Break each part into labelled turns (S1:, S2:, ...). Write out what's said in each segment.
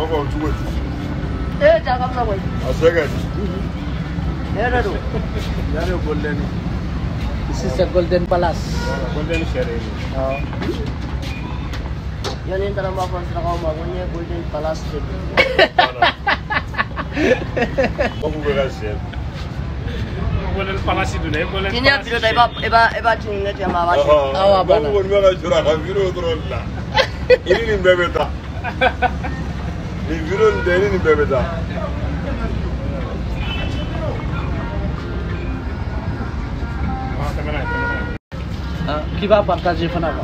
S1: Baba o cogo di?
S2: Eh, cakap lah boy.
S1: A se ka di.
S2: Eh, dah tu.
S3: Yare golden.
S4: This is a golden palace.
S3: Golden shere ne.
S4: Oh.
S2: Yan yung tanong mga kontra ko, magunya Golden Palace din.
S1: Babu bɛ ka sɛ.
S3: Golden palace dun dɛ. Golden
S2: Kini ya video tayo, iba, iba, iba chinga tiya mga bashi.
S4: Awa bana.
S1: Babu kɔni bɛ ka jɔrɔ ka video dɔrɔn la. I ni nin
S3: Birbirinin derin
S4: bebeda. Kiba
S5: pantajı fena var.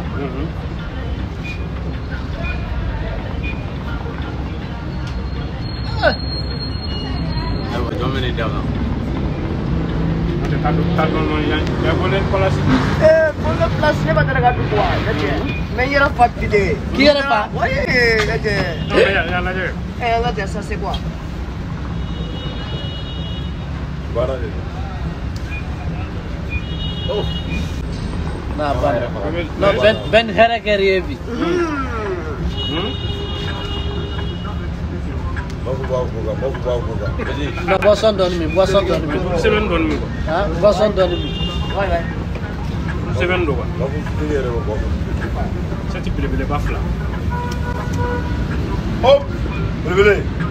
S3: Dominate down. Te ka não, salman man yan, ya bolen kolasi.
S2: Eh, bolen kolasi não, batara ka duk wa, nete. Men yera fat pide.
S4: não, yera fa?
S2: Oye, nete.
S3: No, o ya, Não
S2: Eh, não, sa se kwa.
S1: Bara de. Oh.
S4: não, não,
S3: é
S4: não, ben, ben hera keriye bi.
S3: Hmm.
S4: Mwen boson don
S3: mi, boson don mi.
S4: Seven don mi. Ha?
S2: Boson don
S3: mi. Wai wai.
S1: Seven do wa. Sè ti
S3: bilebile baf la.
S1: Hop! Bilebile!